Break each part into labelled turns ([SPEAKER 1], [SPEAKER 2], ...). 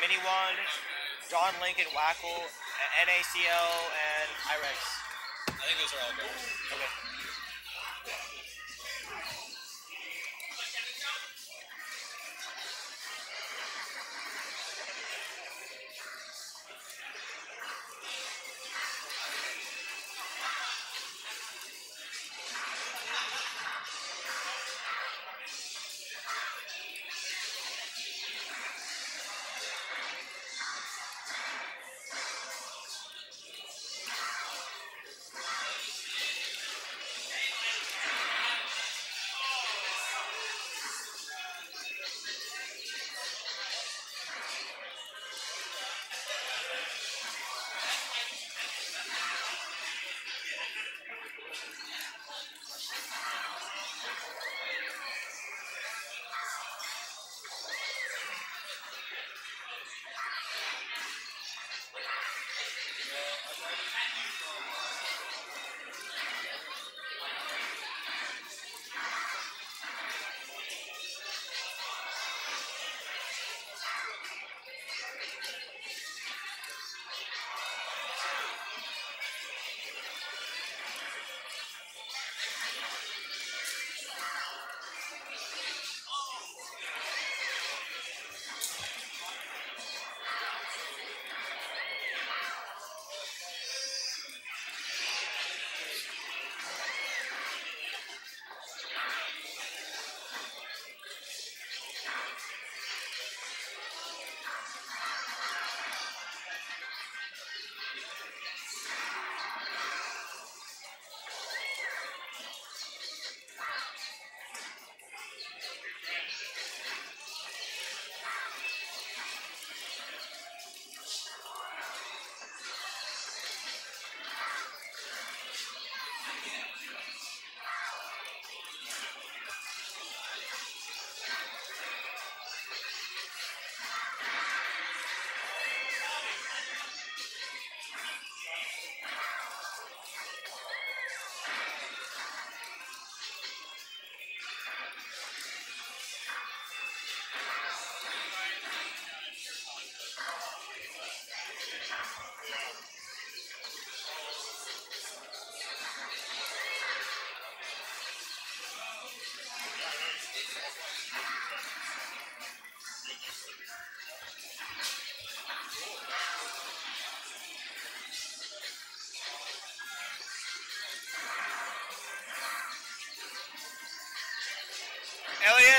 [SPEAKER 1] Mini One, John Lincoln, Wackle, NACL, and IREX.
[SPEAKER 2] I think those are all gold.
[SPEAKER 1] Okay.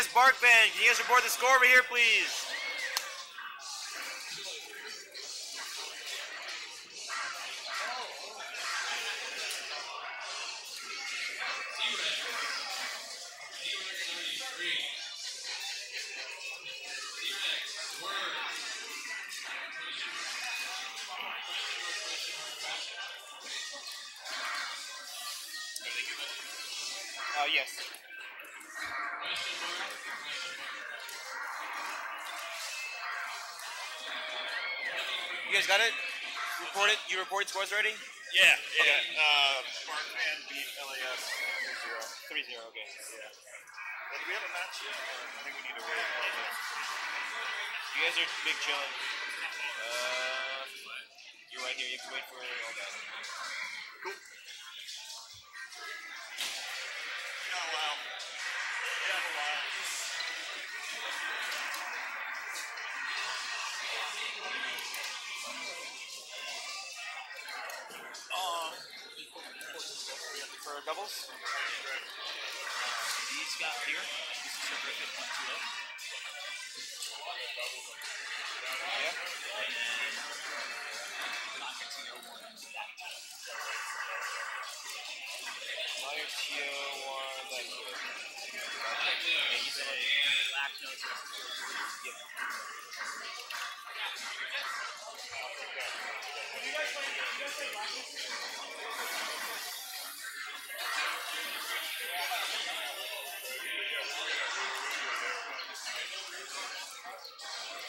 [SPEAKER 1] Bark Band, can you guys report the score over here, please? Uh, yes. You guys got it? Report it? You reported scores already?
[SPEAKER 3] Yeah, yeah. Uh, Barkman beat LAS 3-0.
[SPEAKER 1] 3 0, okay.
[SPEAKER 3] Yeah. Well, do we have a match yet? I think we need to wait.
[SPEAKER 1] You guys are big chilling. Uh, you're right here. You have to wait for all that.
[SPEAKER 3] Cool.
[SPEAKER 1] For doubles?
[SPEAKER 2] These got here. This is a Griffin 1
[SPEAKER 1] Yeah.
[SPEAKER 2] And then Nakatio 1 that
[SPEAKER 1] Fire TO one, that kid.
[SPEAKER 2] Yeah, you said black.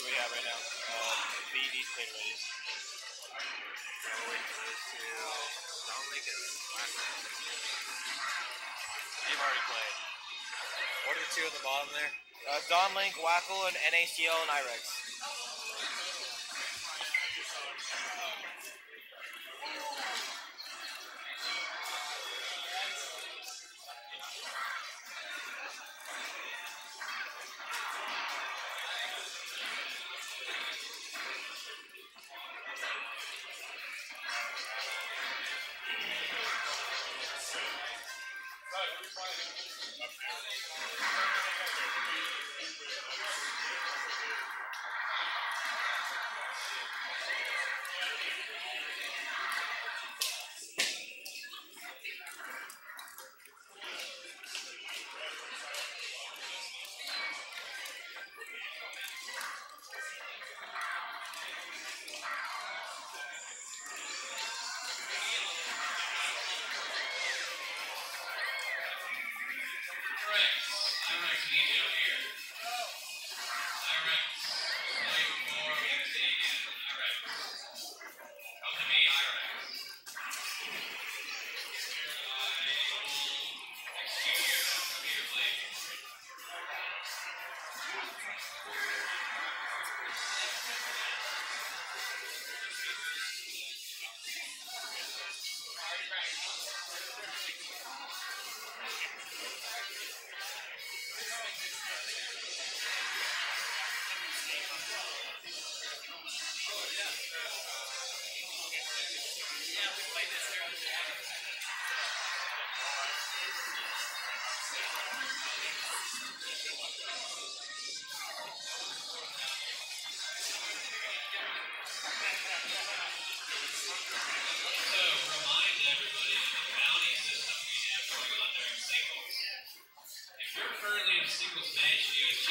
[SPEAKER 3] what we
[SPEAKER 1] have
[SPEAKER 4] right now. Um, BD State Race. I'm waiting for this to
[SPEAKER 1] sound like a
[SPEAKER 2] They've already played. What are the two at the bottom there?
[SPEAKER 1] Uh, Don Link, Wackle, and NACL and IREX.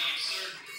[SPEAKER 5] absurd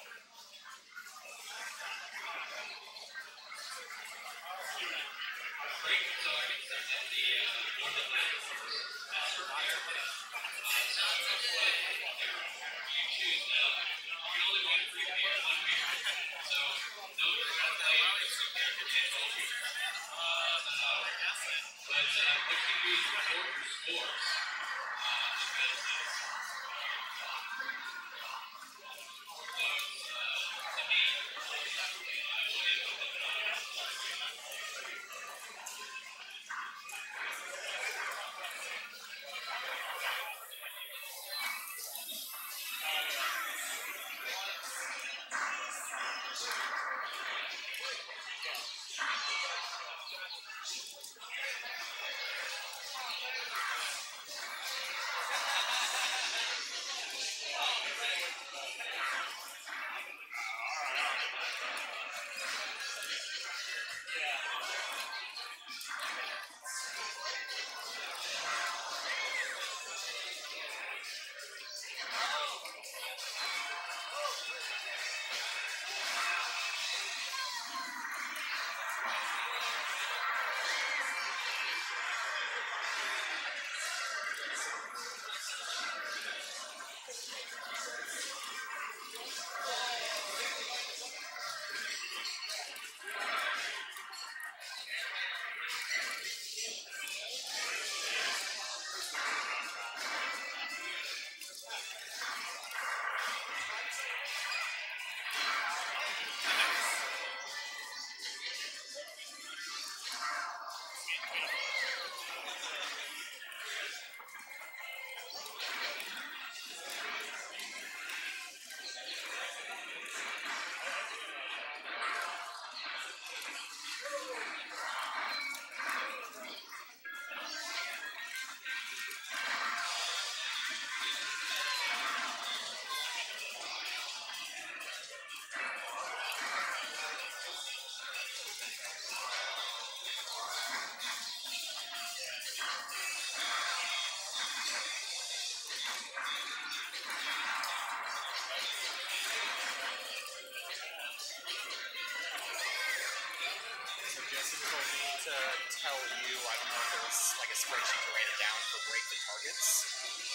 [SPEAKER 5] to
[SPEAKER 4] tell you, I don't know if was like a spreadsheet to write it down for break the targets.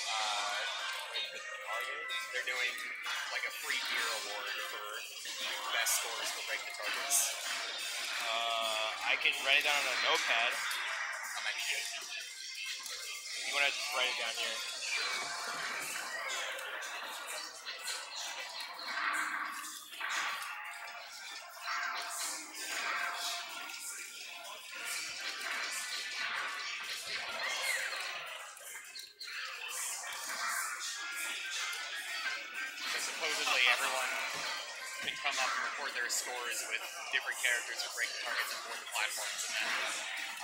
[SPEAKER 4] Uh, break the target. They're doing like a free beer award for best scores for break the targets.
[SPEAKER 1] Uh, I can write it down on a notepad.
[SPEAKER 4] How many you?
[SPEAKER 1] To just write it down here?
[SPEAKER 4] Supposedly everyone can come up and record their scores with different characters who break the targets and board the platforms, and then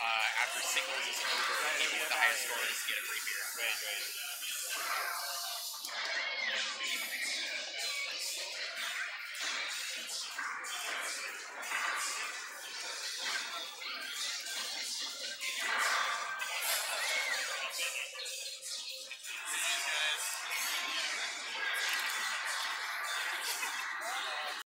[SPEAKER 4] uh, after singles is over, people with the highest scores get a free beer.
[SPEAKER 1] Right, right.